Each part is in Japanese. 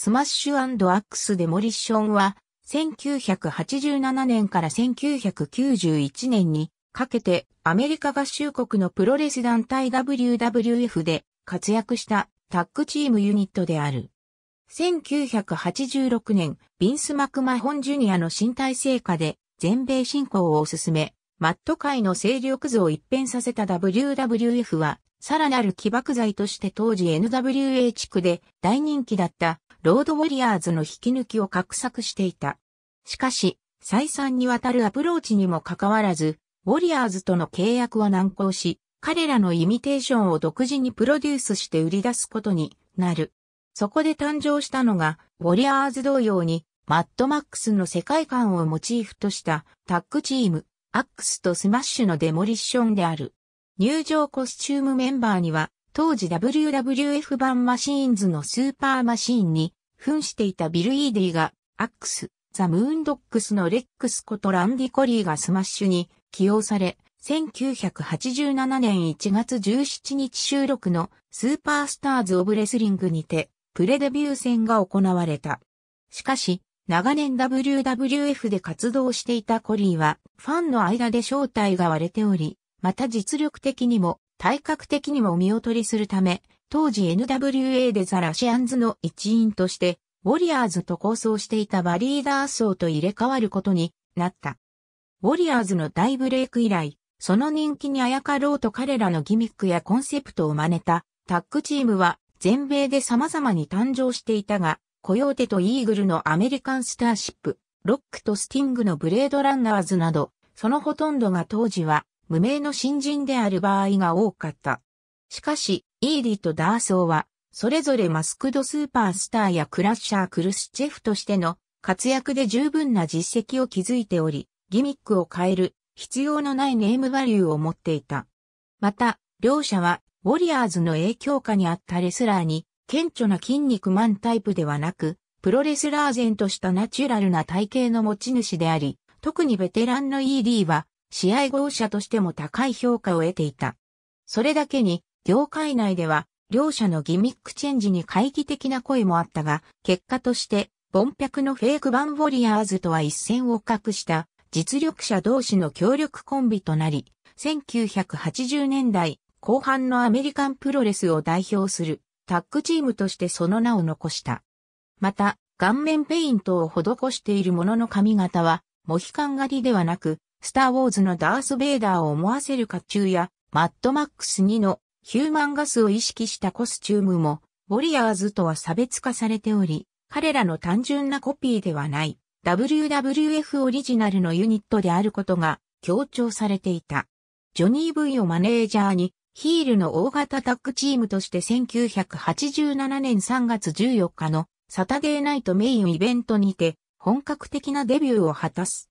スマッシュアックスデモリッションは、1987年から1991年にかけてアメリカ合衆国のプロレス団体 WWF で活躍したタッグチームユニットである。1986年、ビンス・マクマホン・ジュニアの新体制下で全米侵攻を進め、マット界の勢力図を一変させた WWF は、さらなる起爆剤として当時 NWA 地区で大人気だったロードウォリアーズの引き抜きを画策していた。しかし、再三にわたるアプローチにもかかわらず、ウォリアーズとの契約は難航し、彼らのイミテーションを独自にプロデュースして売り出すことになる。そこで誕生したのが、ウォリアーズ同様に、マッドマックスの世界観をモチーフとしたタッグチーム、アックスとスマッシュのデモリッションである。入場コスチュームメンバーには、当時 WWF 版マシーンズのスーパーマシーンに、扮していたビル・イーディが、アックス、ザ・ムーンドックスのレックスことランディ・コリーがスマッシュに起用され、1987年1月17日収録のスーパースターズ・オブ・レスリングにて、プレデビュー戦が行われた。しかし、長年 WWF で活動していたコリーは、ファンの間で正体が割れており、また実力的にも、体格的にも見劣りするため、当時 NWA でザ・ラシアンズの一員として、ウォリアーズと構想していたバリーダー層と入れ替わることになった。ウォリアーズの大ブレイク以来、その人気にあやかろうと彼らのギミックやコンセプトを真似たタッグチームは全米で様々に誕生していたが、コヨーテとイーグルのアメリカンスターシップ、ロックとスティングのブレードランナーズなど、そのほとんどが当時は無名の新人である場合が多かった。しかし、イーディとダーソーは、それぞれマスクドスーパースターやクラッシャークルスチェフとしての活躍で十分な実績を築いており、ギミックを変える必要のないネームバリューを持っていた。また、両者はウォリアーズの影響下にあったレスラーに、顕著な筋肉マンタイプではなく、プロレスラー然としたナチュラルな体型の持ち主であり、特にベテランの イーディは、試合巧者としても高い評価を得ていた。それだけに、業界内では、両者のギミックチェンジに懐疑的な声もあったが、結果として、凡百のフェイクバンウォリアーズとは一線を画した実力者同士の強力コンビとなり、1980年代後半のアメリカンプロレスを代表するタッグチームとしてその名を残した。また、顔面ペイントを施しているものの髪型は、モヒカン刈りではなく、スターウォーズのダース・ベイダーを思わせる甲冑や、マッドマックス2のヒューマンガスを意識したコスチュームも、ウォリアーズとは差別化されており、彼らの単純なコピーではない、WWF オリジナルのユニットであることが強調されていた。ジョニー・ブイをマネージャーにヒールの大型タッグチームとして1987年3月14日のサタデーナイトメインイベントにて本格的なデビューを果たす。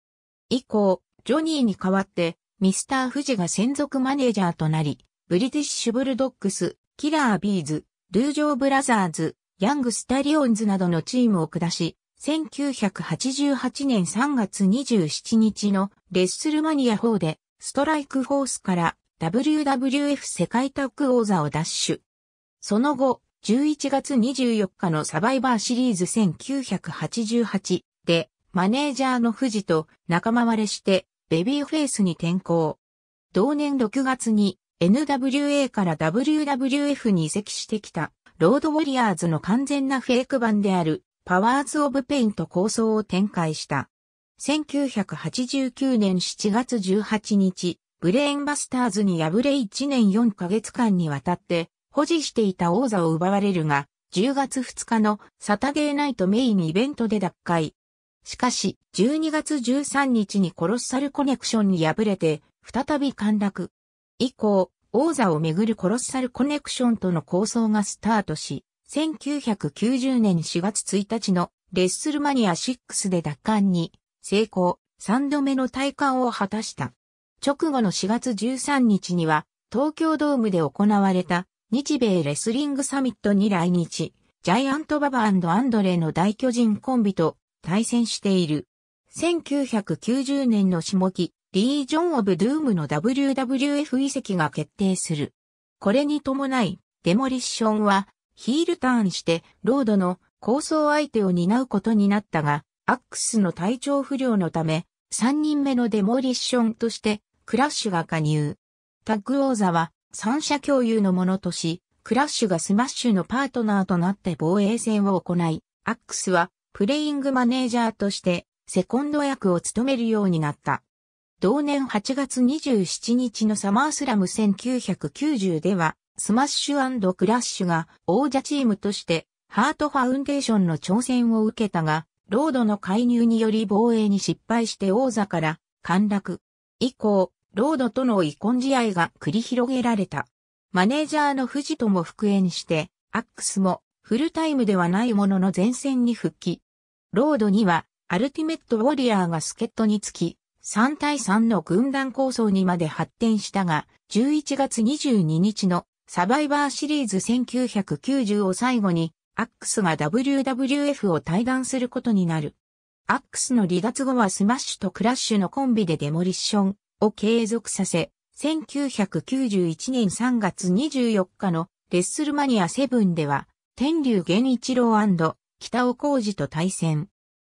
以降、ジョニーに代わってミスターフジが専属マネージャーとなり、ブリティッシュブルドッグス、キラービーズ、ルージョーブラザーズ、ヤングスタリオンズなどのチームを下し、1988年3月27日のレッスルマニア4でストライクフォースから WWF 世界タッグ王座を奪取。その後、11月24日のサバイバーシリーズ1988で、マネージャーのフジと仲間割れしてベビーフェイスに転向。同年6月に NWA から WWF に移籍してきたロードウォリアーズの完全なフェイク版であるパワーズ・オブ・ペイントと抗争を展開した。1989年7月18日、ブレーンバスターズに敗れ1年4ヶ月間にわたって保持していた王座を奪われるが、10月2日のサタデーナイトメインイベントで奪回。しかし、12月13日にコロッサルコネクションに敗れて、再び陥落。以降、王座をめぐるコロッサルコネクションとの構想がスタートし、1990年4月1日のレッスルマニア6で奪還に成功、3度目の体感を果たした。直後の4月13日には、東京ドームで行われた日米レスリングサミットに来日、ジャイアントババアンドレの大巨人コンビと対戦している。1990年の下期、リージョン・オブ・ドゥームの WWF 移籍が決定する。これに伴い、デモリッションはヒールターンしてロードの抗争相手を担うことになったが、アックスの体調不良のため、3人目のデモリッションとして、クラッシュが加入。タッグ王座は、三者共有のものとし、クラッシュがスマッシュのパートナーとなって防衛戦を行い、アックスは、プレイングマネージャーとして、セコンド役を務めるようになった。同年8月27日のサマースラム1990では、スマッシュクラッシュが王者チームとしてハートファウンデーションの挑戦を受けたが、ロードの介入により防衛に失敗して王座から陥落。以降、ロードとの遺恨試合が繰り広げられた。マネージャーのフジとも復縁して、アックスもフルタイムではないものの前線に復帰。ロードにはアルティメットウォリアーが助っ人につき、3対3の軍団抗争にまで発展したが、11月22日のサバイバーシリーズ1990を最後に、アックスが WWF を退団することになる。アックスの離脱後はスマッシュとクラッシュのコンビでデモリッションを継続させ、1991年3月24日のレッスルマニア7では、天竜源一郎北尾浩二と対戦。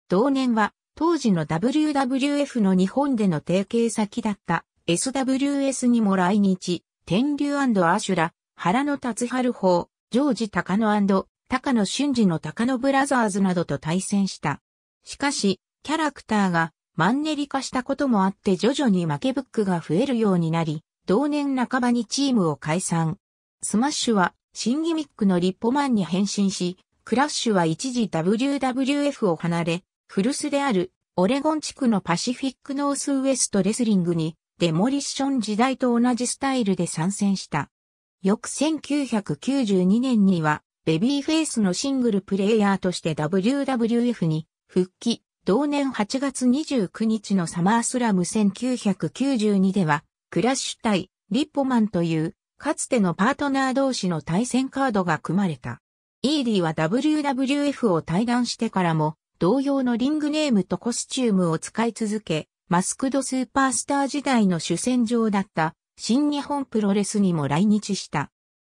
同年は当時の WWF の日本での提携先だった SWS にも来日、天竜アシュラ、原野達春法、ジョージ高野高野俊二の高野ブラザーズなどと対戦した。しかし、キャラクターがマンネリ化したこともあって徐々に負けブックが増えるようになり、同年半ばにチームを解散。スマッシュは新ギミックのリッポマンに変身し、クラッシュは一時 WWF を離れ、古巣であるオレゴン地区のパシフィックノースウエストレスリングにデモリッション時代と同じスタイルで参戦した。翌1992年にはベビーフェイスのシングルプレイヤーとして WWF に復帰。同年8月29日のサマースラム1992ではクラッシュ対リッポマンというかつてのパートナー同士の対戦カードが組まれた。イーディは WWF を退団してからも同様のリングネームとコスチュームを使い続け、マスクドスーパースター時代の主戦場だった新日本プロレスにも来日した。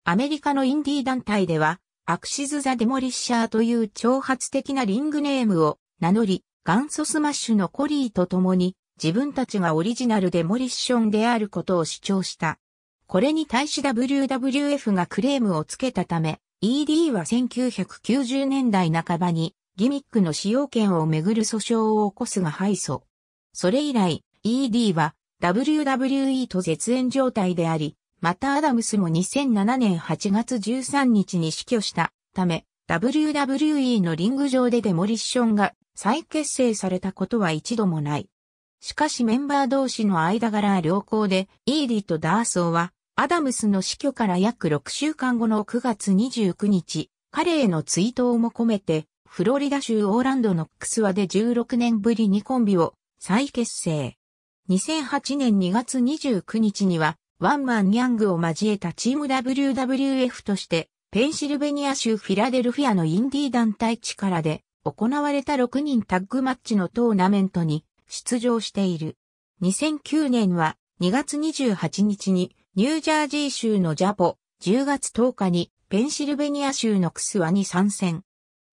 アメリカのインディー団体では、アクシズ・ザ・デモリッシャーという挑発的なリングネームを名乗り、元祖スマッシュのコリーと共に自分たちがオリジナルデモリッションであることを主張した。これに対し WWF がクレームをつけたため、ED は1990年代半ばにギミックの使用権をめぐる訴訟を起こすが敗訴。それ以来、ED は WWE と絶縁状態であり、またアダムスも2007年8月13日に死去したため、WWE のリング上でデモリッションが再結成されたことは一度もない。しかしメンバー同士の間柄は良好で、イーディとダーソーは、アダムスの死去から約6週間後の9月29日、彼への追悼も込めて、フロリダ州オーランドのクスワで16年ぶりにコンビを再結成。2008年2月29日にはワンマン・ヤングを交えたチーム WWF としてペンシルベニア州フィラデルフィアのインディー団体力で行われた6人タッグマッチのトーナメントに出場している。2009年は2月28日にニュージャージー州のジャポ、10月10日にペンシルベニア州のクスワに参戦。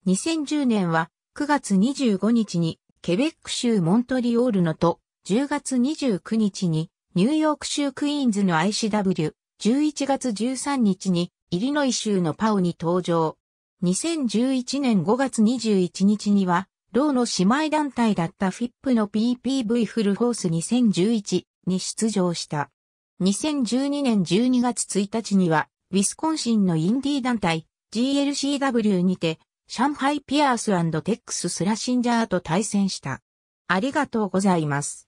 2010年は9月25日にケベック州モントリオールのと10月29日にニューヨーク州クイーンズの ICW、11月13日にイリノイ州のパオに登場。2011年5月21日には、ローの姉妹団体だったフィップの PPV フルホース2011に出場した。2012年12月1日には、ウィスコンシンのインディー団体 GLCW にて上海ピアーステックススラシンジャーと対戦した。ありがとうございます。